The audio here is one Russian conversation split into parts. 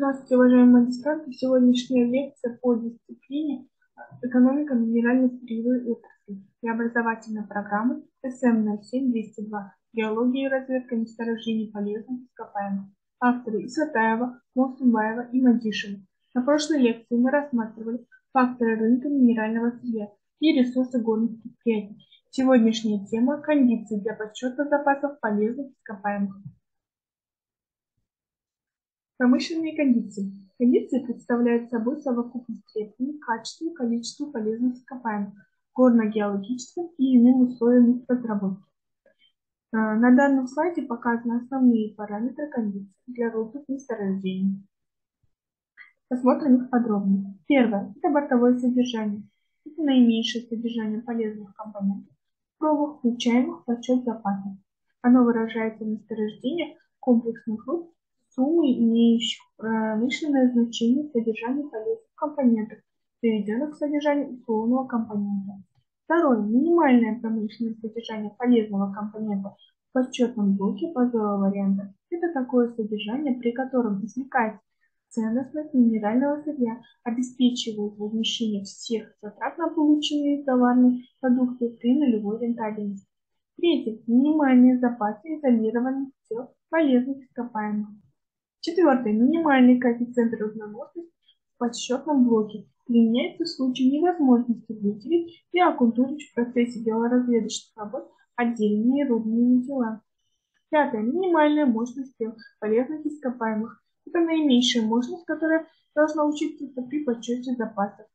Здравствуйте, уважаемые магистранты. Сегодняшняя лекция по дисциплине «Экономика минеральных сырьевой отрасли» и образовательной программы СМ-07-202 «Геология и разведка месторождений полезных ископаемых». Авторы Исатаева, Мосумбаева и Мадишева. На прошлой лекции мы рассматривали факторы рынка минерального сырья и ресурсы горных предприятий. Сегодняшняя тема – кондиции для подсчета запасов полезных ископаемых. Промышленные кондиции. Кондиции представляют собой совокупность требований к качеству и количеству полезных ископаемых, горно-геологическим и иным условиям их разработки. А, на данном слайде показаны основные параметры кондиций для рудных месторождений. Посмотрим их подробнее. Первое – это бортовое содержание. Это наименьшее содержание полезных компонентов, пробах, включаемых в подсчет запасов. Оно выражается в месторождениях комплексных руд суммы, имеющих промышленное значение содержания полезных компонентов, приведенных к содержанию условного компонента. Второе. Минимальное промышленное содержание полезного компонента в подсчетном блоке базового варианта. Это такое содержание, при котором извлекается ценностность минерального сырья, обеспечивает возмещение всех затрат на полученные товарные продукты при нулевой рентабельности. Третье. Минимальные запасы изолированных тел полезных ископаемых. Четвертое. Минимальный коэффициент разномастности в подсчетном блоке применяется в случае невозможности выделить и окультурить в процессе геологоразведочных работ отдельные рудные тела. Пятое. Минимальная мощность тел полезных ископаемых. Это наименьшая мощность, которая должна учитываться при подсчете запасов.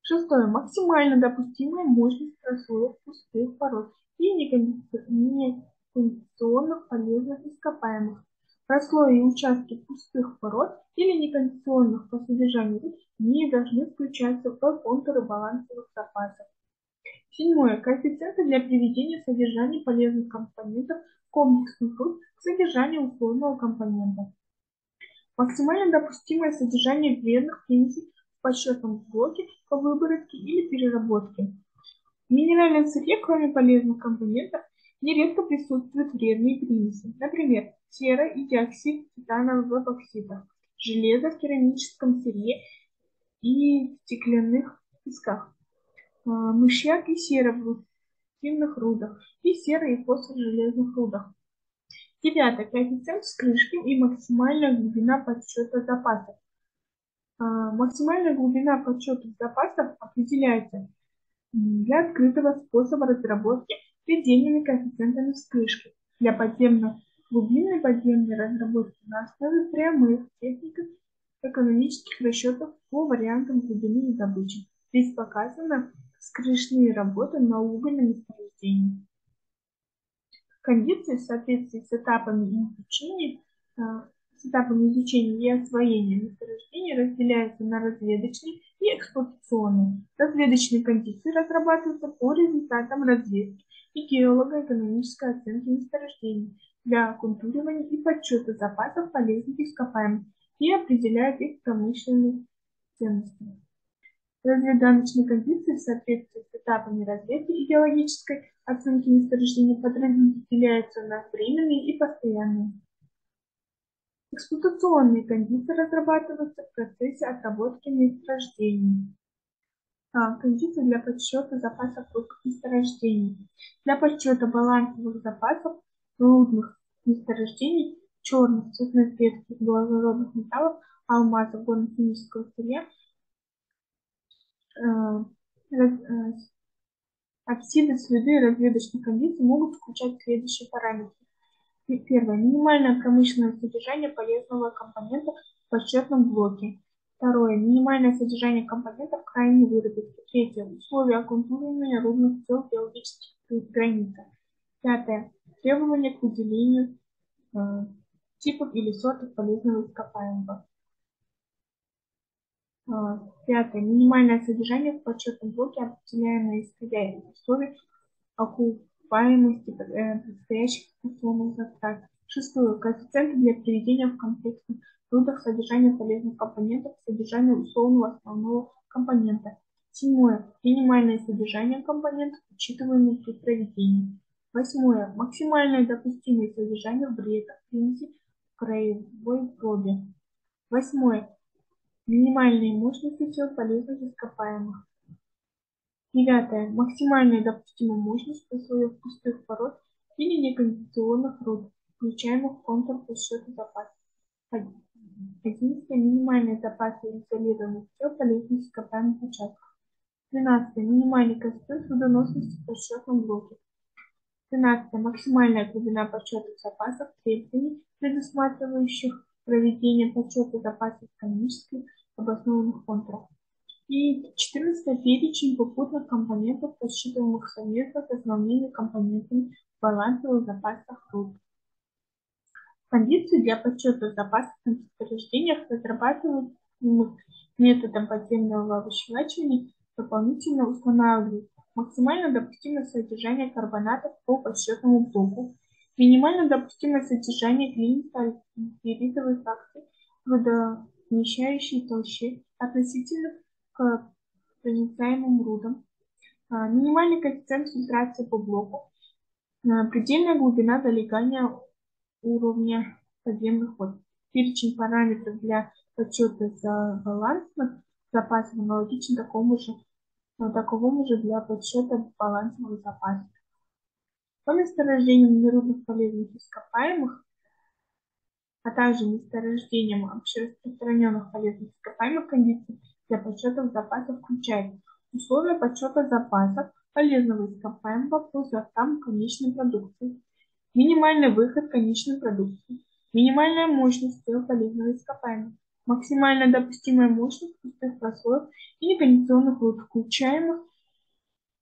Шестое. Максимально допустимая мощность прослоев пустых пород и некондиционных полезных ископаемых. Прослои и участки пустых пород или некондиционных по содержанию не должны включаться в контуры балансовых запасов. Седьмое. Коэффициенты для приведения содержания полезных компонентов комплексных руд к содержанию условного компонента. Максимально допустимое содержание вредных примесей в подсчетном блоке по выборке или переработке. В минеральном сырье, кроме полезных компонентов, нередко присутствуют вредные примеси. Например, сера и диоксид титана в эпоксидах, железо в керамическом сырье и стеклянных песках, а, мышьяк и сера в активных рудах и сера и фосфор в железных рудах. Девятое. Коэффициент вскрышки и максимальная глубина подсчета запасов. А, максимальная глубина подсчета запасов определяется для открытого способа разработки предельными коэффициентами вспышки для подземных глубинной подземной разработки на основе прямых техников экономических расчетов по вариантам глубины добычи. Здесь показаны скрышные работы на угольном месторождении. Кондиции в соответствии с этапами изучения, э, с этапами изучения и освоения месторождений разделяются на разведочные и эксплуатационные. Разведочные кондиции разрабатываются по результатам разведки и геолого-экономической оценки месторождений для оккультуривания и подсчета запасов полезных ископаемых и определяют их промышленные ценности. Разведданочные кондиции в соответствии с этапами разведки и геологической оценки месторождений подразделяются на временные и постоянные. Эксплуатационные кондиции разрабатываются в процессе отработки месторождений. А, кондиции для подсчета запасов месторождений. Для подсчета балансовых запасов рудных месторождений, черных, цветных редких благородных металлов, алмазов, горно-химического сырья, э, э, оксиды, следы разведочных кондиций могут включать следующие параметры. Первое. Минимальное промышленное содержание полезного компонента в подсчетном блоке. Второе. Минимальное содержание компонентов крайней выработки. Третье. Условия оккультуривания рудных тел геологических границах. Пятое. Требования к выделению э, типов или сортов полезного ископаемого. Э, пятое. Минимальное содержание в подсчетном блоке определяемое исходя из условий окупаемости э, предстоящих условных затрат. Шестое. Коэффициенты для приведения в комплексных рудах содержания полезных компонентов к содержанию условного основного компонента. Седьмое. Минимальное содержание компонентов, учитываемых при проведении. Восьмое. Максимальное допустимое содержание в бретах примеси в краевой пробе. Восьмое. Минимальные мощности тел полезных ископаемых. Девятое. Максимальная допустимая мощность при условиях пустых пород или некондиционных руд, включаемых в контур расчета запасов. Одиннадцатое. Минимальные запасы изолированных тел полезных ископаемых участков. Тринадцатое. Минимальный коэффициент трудоносности в расчетном блоке. 13. Максимальная глубина подсчета запасов требований, предусматривающих проведение подсчета запасов экономических обоснованных контуров. И 14. Перечень попутных компонентов, подсчитываемых совместно с основными компонентами балансовых запасов труд. Кондиции для подсчета запасов на месторождениях разрабатывают методом подземного овощевачивания дополнительно устанавливают максимально допустимое содержание карбонатов по подсчетному блоку, минимально допустимое содержание глинисто-альдегидовой фракции трудовмещающей толще относительно к проницаемым рудам, а, минимальный коэффициент фильтрации по блоку, а, предельная глубина долегания уровня подземных вод, перечень параметров для подсчета за балансных запасов аналогичен такому же но таковому же для подсчета балансовых запасов. По месторождениям нерудных полезных ископаемых, а также месторождениям общераспространенных полезных ископаемых кондиций для подсчета запасов включает условия подсчета запасов полезного ископаемого по сортам конечной продукции, минимальный выход конечной продукции, минимальная мощность тел полезного ископаемого, максимально допустимая мощность пустых прослоев и некондиционных руд, включаемых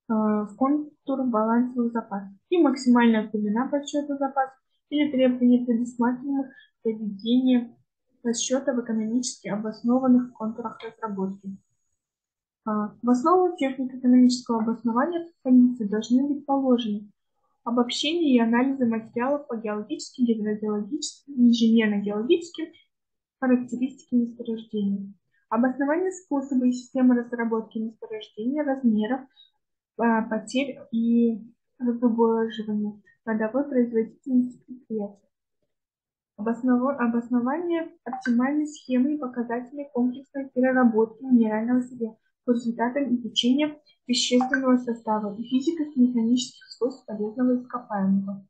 э, в контур балансовых запасов, и максимальная глубина подсчета запасов или требования, предусматриваемых для ведения расчета в экономически обоснованных контурах разработки. А, в основу технико-экономического обоснования позиции должны быть положены обобщение и анализы материалов по геологическим, гидрогеологическим, инженерно-геологическим Характеристики месторождений. Обоснование способа и системы разработки месторождения, размеров, а, потерь и разубоживания родовой производительности предприятия. Обоснование оптимальной схемы и показателей комплексной переработки минерального сырья по результатам изучения вещественного состава и физико-механических свойств полезного ископаемого.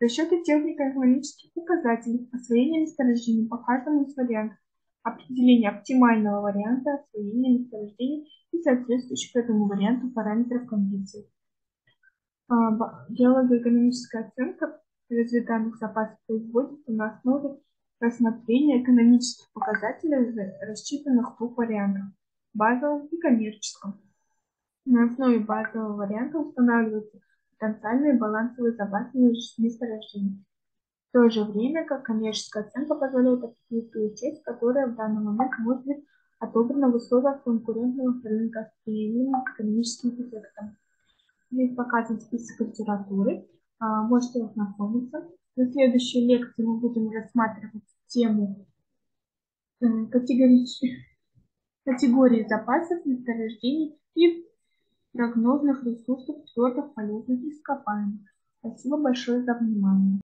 Расчеты технико-экономических показателей, освоение месторождений по каждому из вариантов, определение оптимального варианта освоения месторождений и соответствующих этому варианту параметров кондиций. А, геолого-экономическая оценка развитых запасов производится на основе рассмотрения экономических показателей, рассчитанных в двух вариантах – базовом и коммерческом. На основе базового варианта устанавливается потенциальные балансовые запасы месторождений. В то же время как коммерческая оценка позволяет определить ту часть, которая в данный момент может быть отобрана в условиях конкурентного рынка с приемлемым экономическим эффектом. Здесь показан список литературы, а, можете ознакомиться. На следующей лекции мы будем рассматривать тему э, категории, категории запасов, месторождений и прогнозных ресурсов твердых полезных ископаемых. Спасибо большое за внимание.